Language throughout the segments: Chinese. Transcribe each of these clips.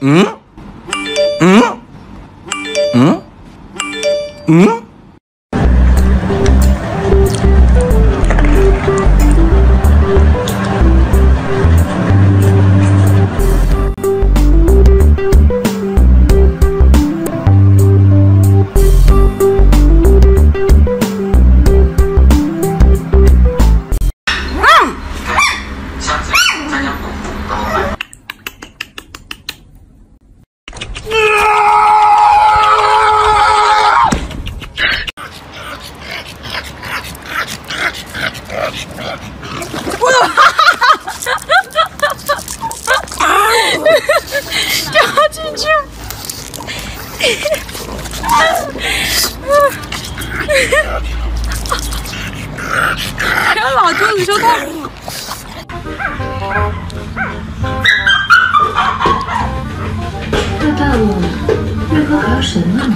ん？ん？ん？ん？别老肚子说他。大大陆为何还有神那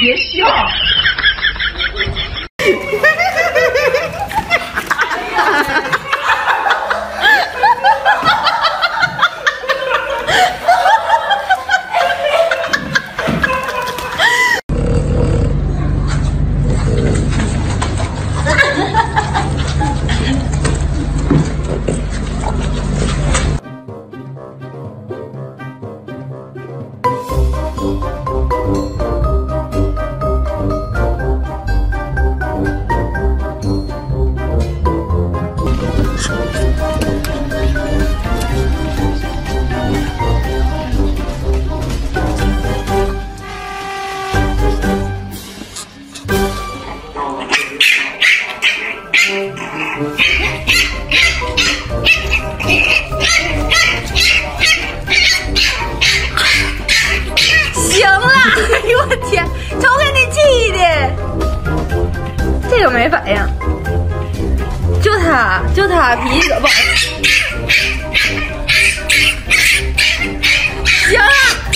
别笑。行了，哎呦我天，瞅给你气的。这个没反应，就他就他脾气可不好。行了，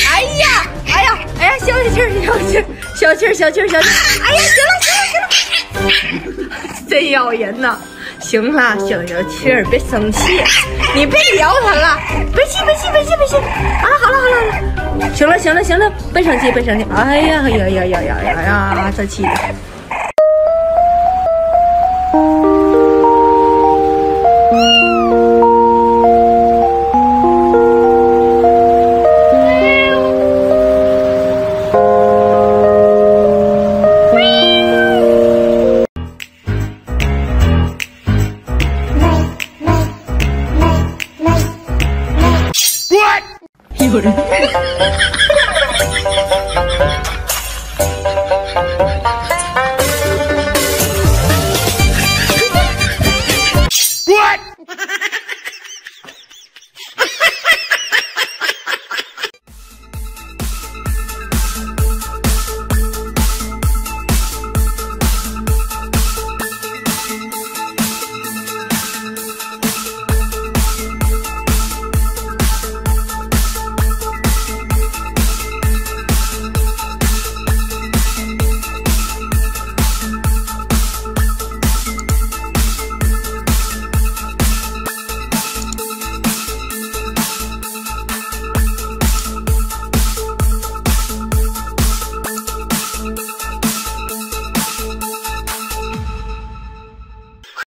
哎呀，哎呀，哎呀，消消气儿，消气儿，消气儿，消气儿，消气儿。哎呀，行了，真咬人呐！行了，消消气儿，别生气，你别撩他了，别气，别气，别气，别气。啊，好了，好了，好了，行了，行了，行了，别生气，别生气。哎呀，哎呀呀呀呀呀呀，这气的。有人。